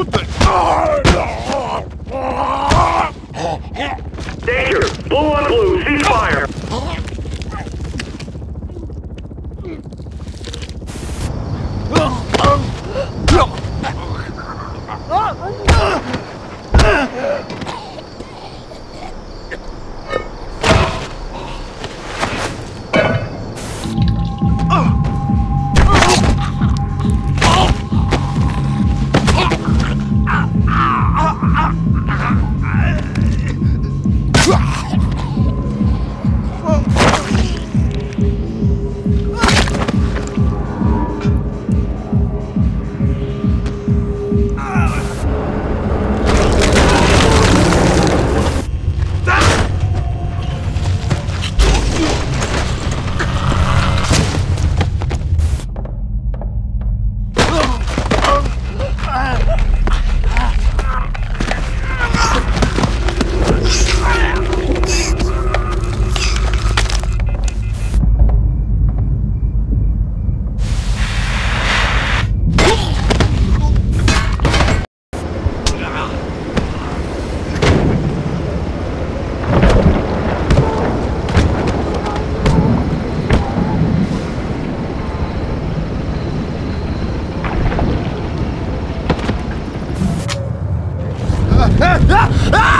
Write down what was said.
What the? Danger! Blue on blue, cease fire! Ah! あっ